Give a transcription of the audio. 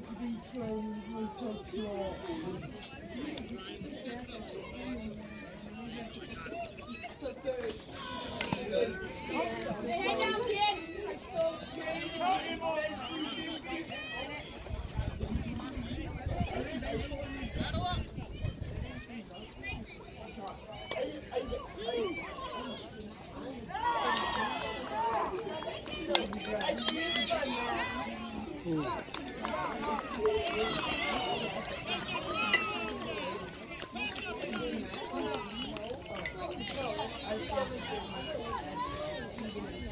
going to be trained motor I see it, I should have been